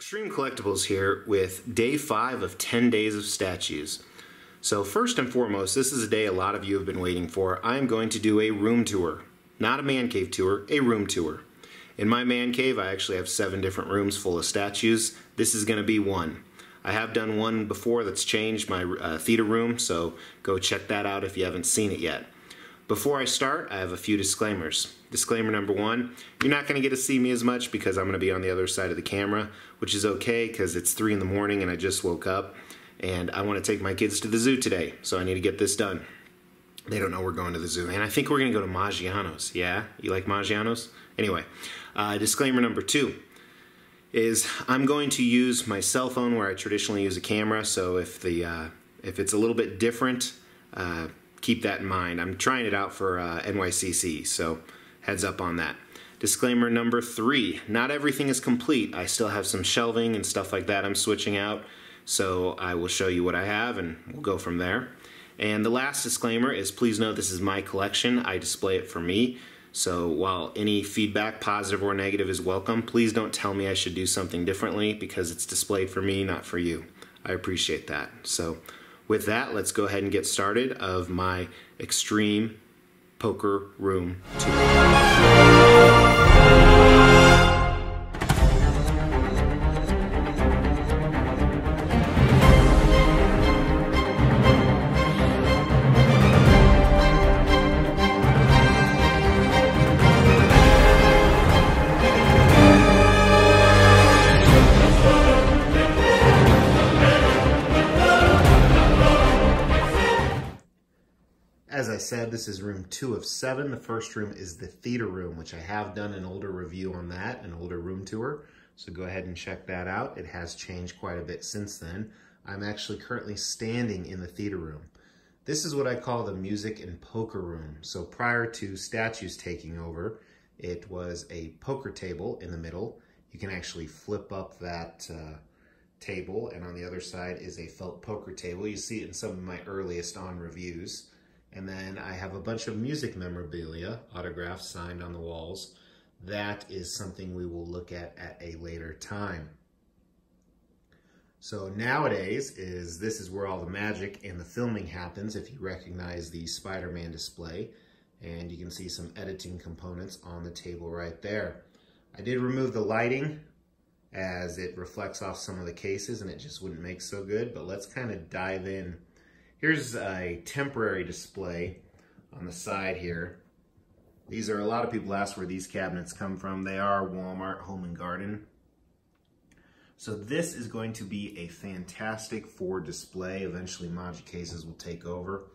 Extreme Collectibles here with day five of 10 days of statues. So first and foremost, this is a day a lot of you have been waiting for. I am going to do a room tour. Not a man cave tour, a room tour. In my man cave, I actually have seven different rooms full of statues. This is going to be one. I have done one before that's changed my uh, theater room, so go check that out if you haven't seen it yet. Before I start, I have a few disclaimers. Disclaimer number one, you're not going to get to see me as much because I'm going to be on the other side of the camera, which is okay because it's 3 in the morning and I just woke up and I want to take my kids to the zoo today, so I need to get this done. They don't know we're going to the zoo, and I think we're going to go to Maggiano's. Yeah? You like Maggiano's? Anyway, uh, disclaimer number two is I'm going to use my cell phone where I traditionally use a camera, so if the uh, if it's a little bit different, uh, keep that in mind. I'm trying it out for uh, NYCC, so heads up on that. Disclaimer number three, not everything is complete. I still have some shelving and stuff like that I'm switching out, so I will show you what I have and we'll go from there. And the last disclaimer is please note this is my collection. I display it for me. So while any feedback, positive or negative, is welcome, please don't tell me I should do something differently because it's displayed for me, not for you. I appreciate that. So with that, let's go ahead and get started of my extreme poker room tour. Two of seven. The first room is the theater room, which I have done an older review on that, an older room tour. So go ahead and check that out. It has changed quite a bit since then. I'm actually currently standing in the theater room. This is what I call the music and poker room. So prior to statues taking over, it was a poker table in the middle. You can actually flip up that uh, table, and on the other side is a felt poker table. You see it in some of my earliest on reviews. And then I have a bunch of music memorabilia, autographs signed on the walls. That is something we will look at at a later time. So nowadays is this is where all the magic and the filming happens if you recognize the Spider-Man display. And you can see some editing components on the table right there. I did remove the lighting as it reflects off some of the cases and it just wouldn't make so good, but let's kind of dive in Here's a temporary display on the side here. These are, a lot of people ask where these cabinets come from. They are Walmart Home and Garden. So this is going to be a fantastic for display. Eventually Magicases will take over.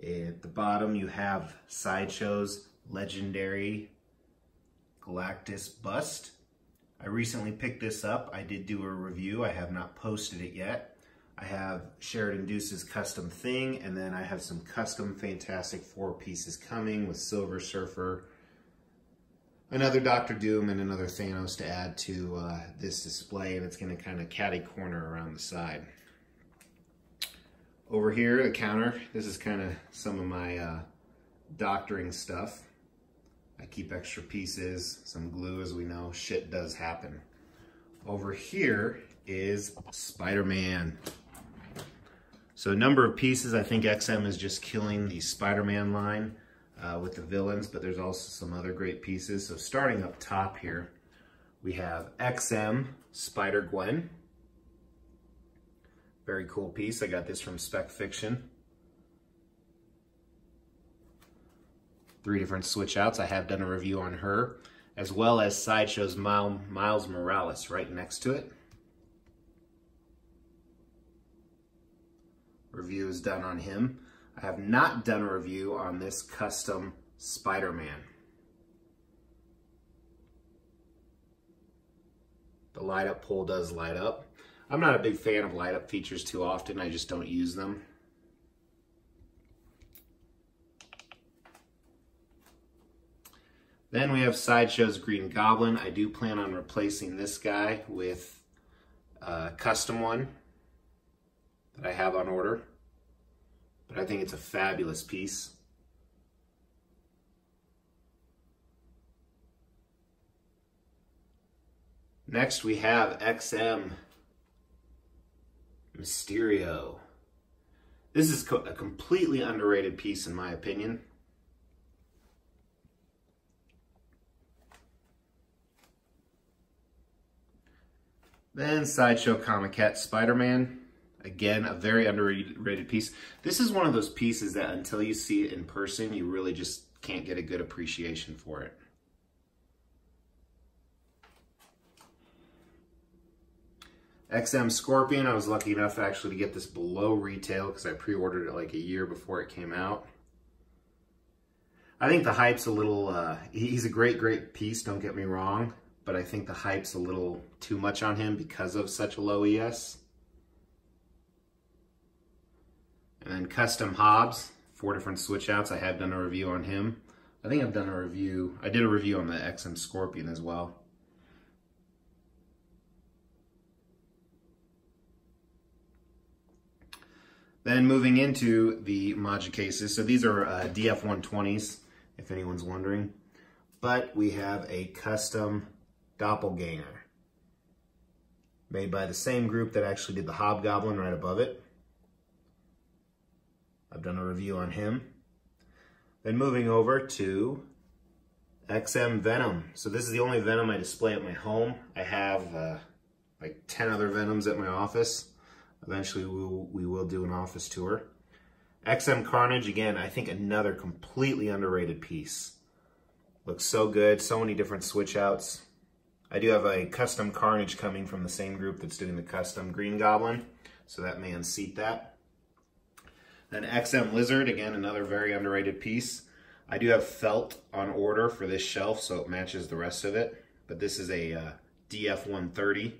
At the bottom you have Sideshow's legendary Galactus bust. I recently picked this up. I did do a review. I have not posted it yet. I have Sheridan Deuce's custom thing, and then I have some custom Fantastic Four pieces coming with Silver Surfer, another Doctor Doom, and another Thanos to add to uh, this display, and it's going to kind of catty corner around the side. Over here, the counter, this is kind of some of my uh, doctoring stuff. I keep extra pieces, some glue, as we know, shit does happen. Over here is Spider-Man. So a number of pieces, I think XM is just killing the Spider-Man line uh, with the villains, but there's also some other great pieces. So starting up top here, we have XM Spider-Gwen. Very cool piece. I got this from Spec Fiction. Three different switch outs. I have done a review on her, as well as Sideshow's Miles Morales right next to it. Review is done on him. I have not done a review on this custom Spider-Man. The light up pole does light up. I'm not a big fan of light up features too often. I just don't use them. Then we have Sideshow's Green Goblin. I do plan on replacing this guy with a custom one that I have on order. But I think it's a fabulous piece. Next we have XM Mysterio. This is co a completely underrated piece in my opinion. Then Sideshow Comiquette Spider-Man. Again, a very underrated piece. This is one of those pieces that until you see it in person, you really just can't get a good appreciation for it. XM Scorpion, I was lucky enough actually to get this below retail because I pre-ordered it like a year before it came out. I think the hype's a little, uh, he's a great, great piece, don't get me wrong, but I think the hype's a little too much on him because of such a low ES. And then Custom Hobbs, four different switch outs. I have done a review on him. I think I've done a review, I did a review on the XM Scorpion as well. Then moving into the Magicases. So these are uh, DF120s, if anyone's wondering. But we have a custom Doppelganger made by the same group that actually did the Hobgoblin right above it. I've done a review on him. Then moving over to XM Venom. So this is the only Venom I display at my home. I have uh, like 10 other Venoms at my office. Eventually we will, we will do an office tour. XM Carnage, again, I think another completely underrated piece. Looks so good, so many different switch outs. I do have a custom Carnage coming from the same group that's doing the custom Green Goblin, so that may unseat that. Then XM Lizard, again, another very underrated piece. I do have felt on order for this shelf, so it matches the rest of it, but this is a uh, DF130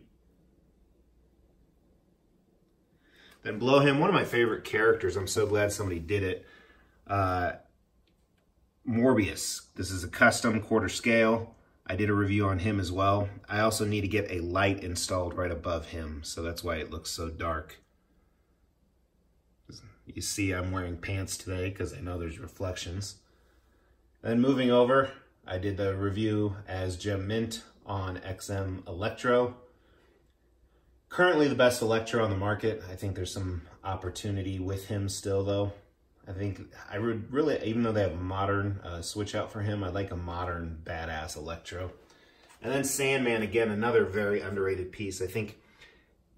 Then below him, one of my favorite characters, I'm so glad somebody did it, uh, Morbius. This is a custom quarter scale. I did a review on him as well. I also need to get a light installed right above him, so that's why it looks so dark. You see I'm wearing pants today because I know there's reflections. Then moving over, I did the review as Gem Mint on XM Electro currently the best Electro on the market. I think there's some opportunity with him still, though. I think I would really, even though they have a modern uh, switch out for him, I like a modern badass Electro. And then Sandman, again, another very underrated piece. I think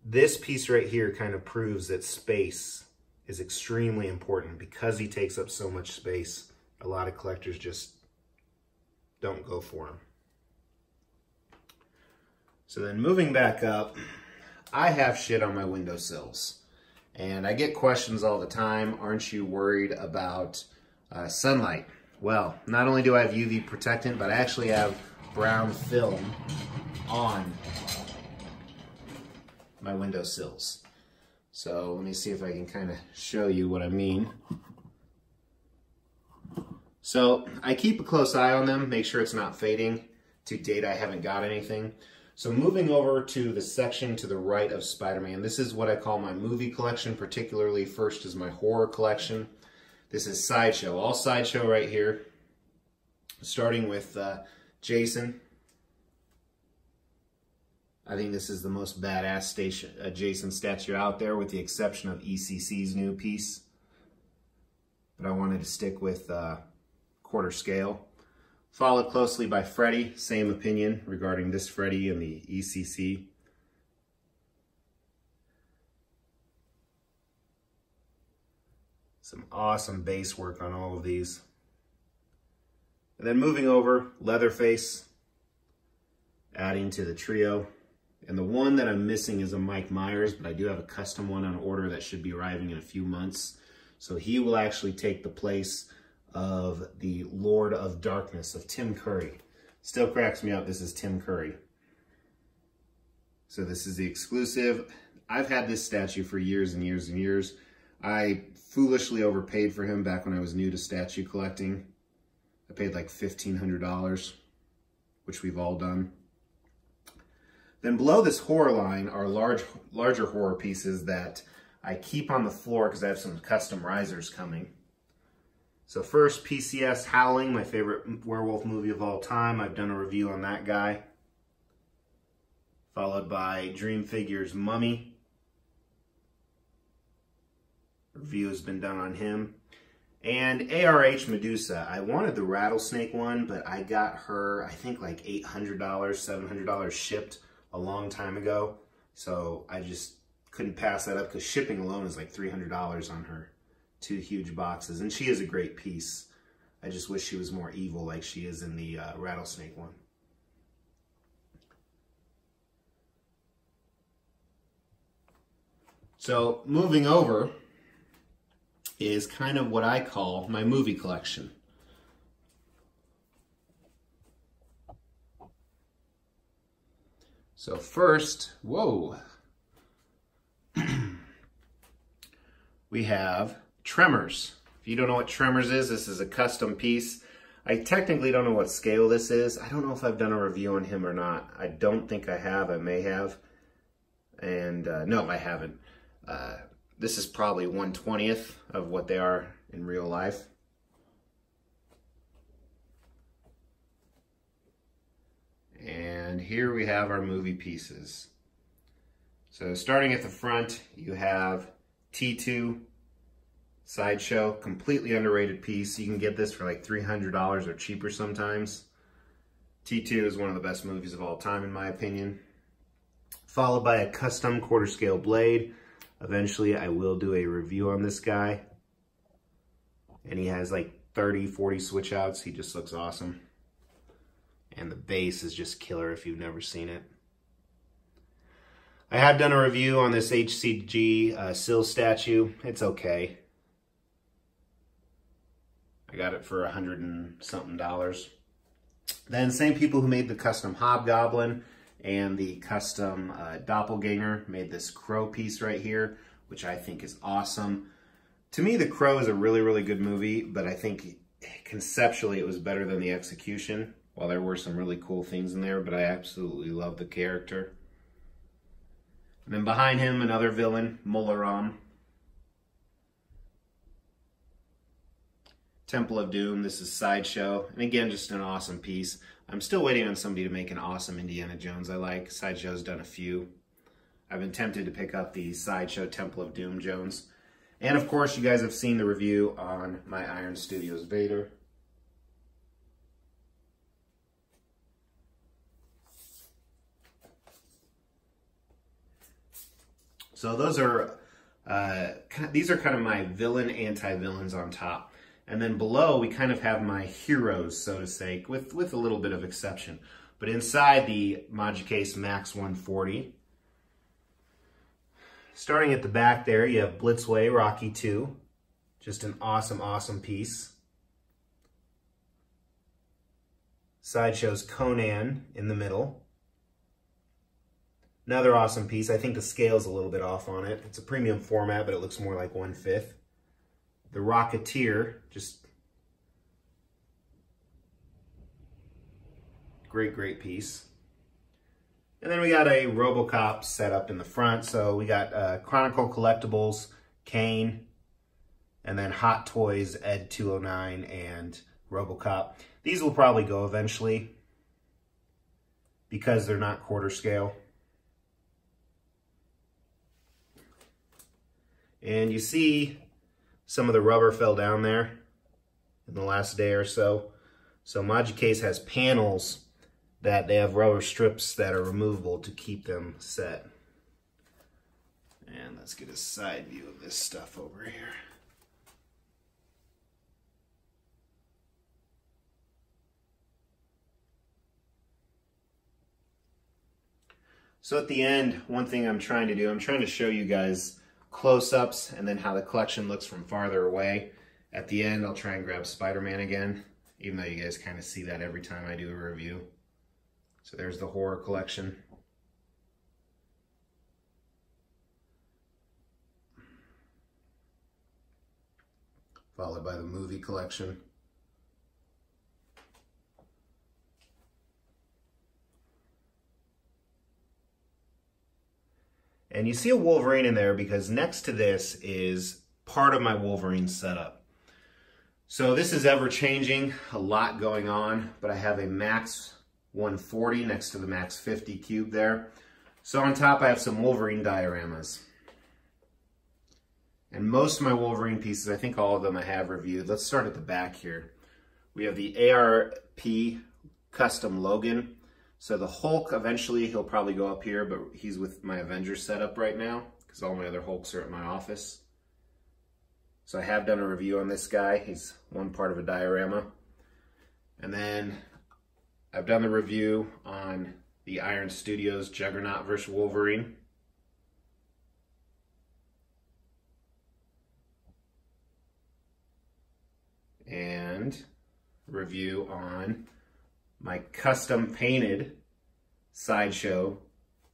this piece right here kind of proves that space is extremely important because he takes up so much space. A lot of collectors just don't go for him. So then moving back up, I have shit on my windowsills. And I get questions all the time, aren't you worried about uh, sunlight? Well, not only do I have UV protectant, but I actually have brown film on my windowsills. So let me see if I can kind of show you what I mean. So I keep a close eye on them, make sure it's not fading. To date, I haven't got anything. So moving over to the section to the right of Spider-Man, this is what I call my movie collection, particularly first is my horror collection. This is Sideshow, all Sideshow right here, starting with uh, Jason. I think this is the most badass station, statue out there with the exception of ECC's new piece. But I wanted to stick with uh, quarter scale. Followed closely by Freddy, same opinion regarding this Freddy and the ECC. Some awesome base work on all of these. And then moving over, Leatherface, adding to the trio. And the one that I'm missing is a Mike Myers, but I do have a custom one on order that should be arriving in a few months. So he will actually take the place of the Lord of Darkness of Tim Curry. Still cracks me up. This is Tim Curry. So this is the exclusive. I've had this statue for years and years and years. I foolishly overpaid for him back when I was new to statue collecting. I paid like $1,500, which we've all done. Then below this horror line are large, larger horror pieces that I keep on the floor because I have some custom risers coming. So first, PCS Howling, my favorite werewolf movie of all time. I've done a review on that guy. followed by Dream Figures Mummy. Review has been done on him. And ARH Medusa. I wanted the rattlesnake one, but I got her, I think like $800, $700 shipped a long time ago. So I just couldn't pass that up because shipping alone is like $300 on her. Two huge boxes. And she is a great piece. I just wish she was more evil like she is in the uh, rattlesnake one. So moving over is kind of what I call my movie collection. So first, whoa, we have Tremors. If you don't know what Tremors is, this is a custom piece. I technically don't know what scale this is. I don't know if I've done a review on him or not. I don't think I have. I may have. And uh, no, I haven't. Uh, this is probably 1 20th of what they are in real life. And here we have our movie pieces. So starting at the front, you have T2 Sideshow, completely underrated piece. You can get this for like $300 or cheaper sometimes. T2 is one of the best movies of all time in my opinion. Followed by a custom quarter scale blade. Eventually I will do a review on this guy. And he has like 30, 40 switch outs. He just looks awesome. And the base is just killer if you've never seen it. I have done a review on this HCG uh, Sil statue. It's okay. I got it for a hundred and something dollars. Then same people who made the custom Hobgoblin and the custom uh, Doppelganger made this Crow piece right here, which I think is awesome. To me, The Crow is a really, really good movie, but I think conceptually it was better than the execution. While there were some really cool things in there, but I absolutely love the character. And then behind him, another villain, Mola Ram. Temple of Doom, this is Sideshow. And again, just an awesome piece. I'm still waiting on somebody to make an awesome Indiana Jones I like. Sideshow's done a few. I've been tempted to pick up the Sideshow Temple of Doom Jones. And of course, you guys have seen the review on my Iron Studios Vader. So those are, uh, these are kind of my villain anti-villains on top. And then below, we kind of have my heroes, so to say, with, with a little bit of exception. But inside the Magicase Max 140, starting at the back there, you have Blitzway Rocky 2. Just an awesome, awesome piece. Sideshow's Conan in the middle. Another awesome piece. I think the scale's a little bit off on it. It's a premium format, but it looks more like one-fifth. The Rocketeer, just great, great piece. And then we got a Robocop set up in the front. So we got uh, Chronicle Collectibles, Cain, and then Hot Toys, Ed 209, and Robocop. These will probably go eventually because they're not quarter scale. And you see some of the rubber fell down there in the last day or so. So Magicase has panels that they have rubber strips that are removable to keep them set. And let's get a side view of this stuff over here. So at the end, one thing I'm trying to do, I'm trying to show you guys close-ups and then how the collection looks from farther away. At the end, I'll try and grab Spider-Man again, even though you guys kind of see that every time I do a review. So there's the horror collection. Followed by the movie collection. And you see a Wolverine in there because next to this is part of my Wolverine setup. So this is ever changing, a lot going on, but I have a Max 140 next to the Max 50 cube there. So on top I have some Wolverine dioramas. And most of my Wolverine pieces, I think all of them I have reviewed. Let's start at the back here. We have the ARP Custom Logan. So the Hulk, eventually he'll probably go up here, but he's with my Avengers setup right now because all my other Hulks are at my office. So I have done a review on this guy. He's one part of a diorama. And then I've done the review on the Iron Studios Juggernaut vs. Wolverine. And review on my custom painted Sideshow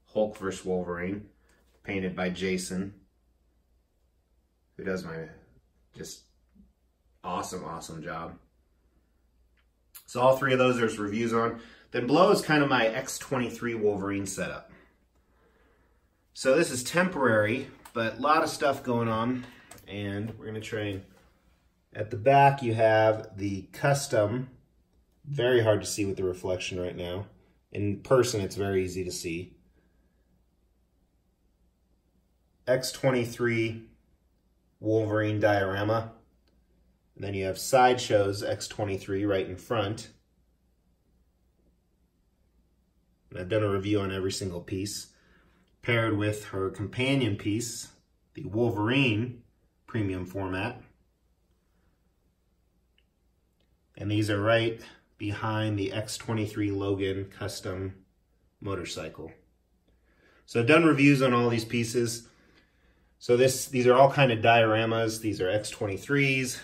Hulk vs. Wolverine, painted by Jason, who does my just awesome, awesome job. So all three of those there's reviews on. Then below is kind of my X23 Wolverine setup. So this is temporary, but a lot of stuff going on. And we're going to train. At the back, you have the custom. Very hard to see with the reflection right now. In person, it's very easy to see. X23 Wolverine diorama. And then you have Sideshow's X23 right in front. And I've done a review on every single piece. Paired with her companion piece, the Wolverine premium format. And these are right behind the X23 Logan custom motorcycle. So I've done reviews on all these pieces. So this, these are all kind of dioramas. These are X23s.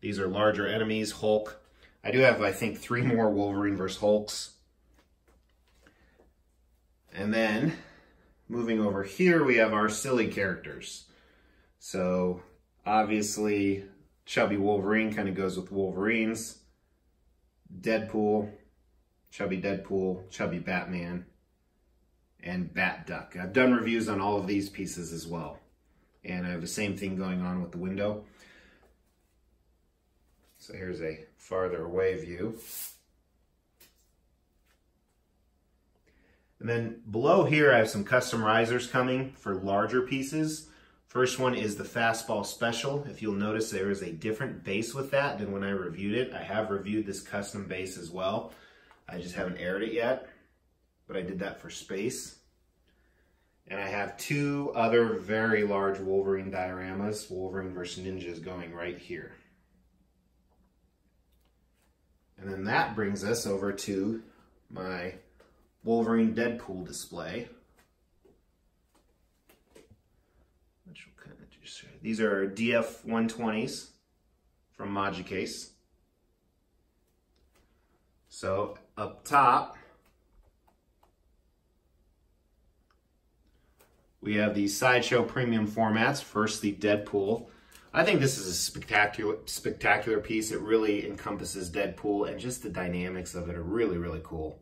These are larger enemies, Hulk. I do have, I think, three more Wolverine versus Hulks. And then, moving over here, we have our silly characters. So, obviously, Chubby Wolverine kind of goes with Wolverines. Deadpool, Chubby Deadpool, Chubby Batman, and Bat Duck. I've done reviews on all of these pieces as well. And I have the same thing going on with the window. So here's a farther away view. And then below here, I have some custom risers coming for larger pieces. First one is the Fastball Special. If you'll notice, there is a different base with that than when I reviewed it. I have reviewed this custom base as well. I just haven't aired it yet, but I did that for space. And I have two other very large Wolverine dioramas, Wolverine versus Ninjas, going right here. And then that brings us over to my Wolverine Deadpool display. Which these are DF 120s from Magicase. So up top, we have the Sideshow Premium formats. First, the Deadpool. I think this is a spectacular, spectacular piece. It really encompasses Deadpool and just the dynamics of it are really, really cool.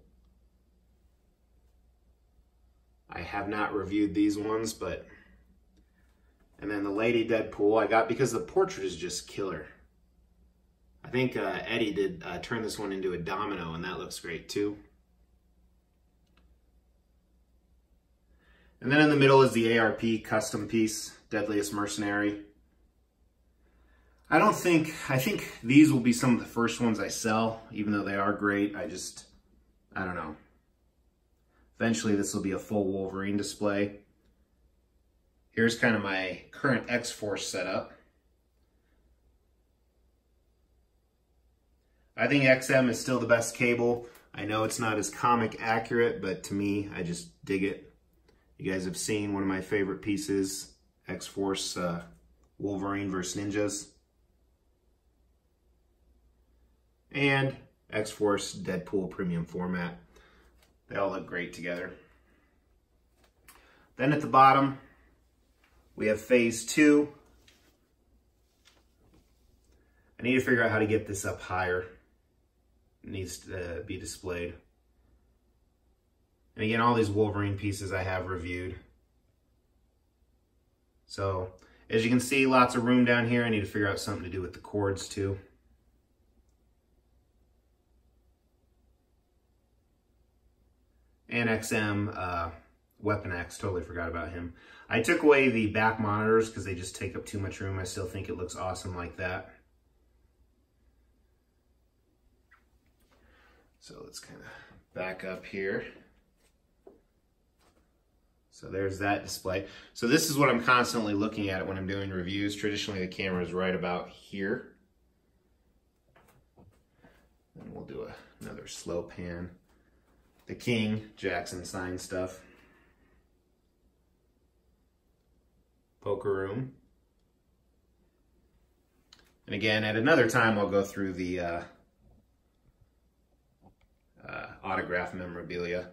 I have not reviewed these ones, but... And then the Lady Deadpool I got because the portrait is just killer. I think uh, Eddie did uh, turn this one into a domino, and that looks great too. And then in the middle is the ARP custom piece, Deadliest Mercenary. I don't think, I think these will be some of the first ones I sell, even though they are great. I just, I don't know. Eventually this will be a full Wolverine display. Here's kind of my current X-Force setup. I think XM is still the best cable. I know it's not as comic accurate, but to me, I just dig it. You guys have seen one of my favorite pieces, X-Force uh, Wolverine versus Ninjas. And X-Force Deadpool Premium Format. They all look great together. Then at the bottom, we have phase two. I need to figure out how to get this up higher. It needs to be displayed. And again, all these Wolverine pieces I have reviewed. So, as you can see, lots of room down here. I need to figure out something to do with the cords too. and XM uh, Weapon X, totally forgot about him. I took away the back monitors because they just take up too much room. I still think it looks awesome like that. So let's kind of back up here. So there's that display. So this is what I'm constantly looking at when I'm doing reviews. Traditionally the camera is right about here. And we'll do a, another slow pan. The King Jackson sign stuff. Poker room. And again, at another time, I'll go through the uh, uh, autograph memorabilia.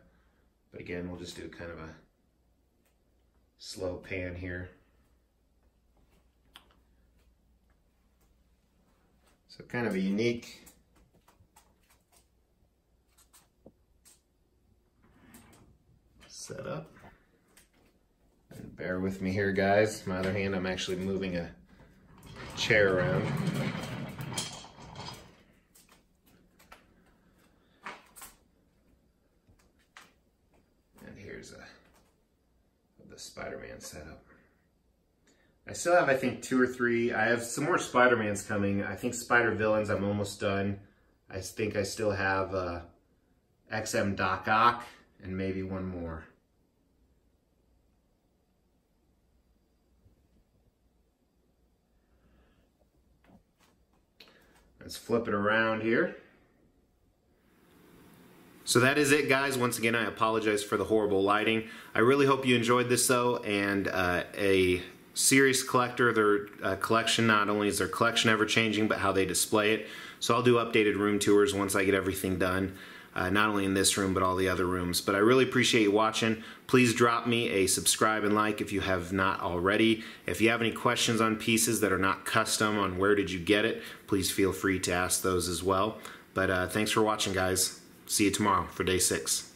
But again, we'll just do kind of a slow pan here. So kind of a unique setup. Bear with me here, guys. My other hand, I'm actually moving a chair around. And here's a the Spider-Man setup. I still have, I think, two or three. I have some more Spider-Mans coming. I think Spider-Villains, I'm almost done. I think I still have uh, XM Doc Ock and maybe one more. Let's flip it around here. So that is it, guys. Once again, I apologize for the horrible lighting. I really hope you enjoyed this, though, and uh, a serious collector, their uh, collection, not only is their collection ever-changing, but how they display it. So I'll do updated room tours once I get everything done. Uh, not only in this room, but all the other rooms. But I really appreciate you watching. Please drop me a subscribe and like if you have not already. If you have any questions on pieces that are not custom on where did you get it, please feel free to ask those as well. But uh, thanks for watching, guys. See you tomorrow for day six.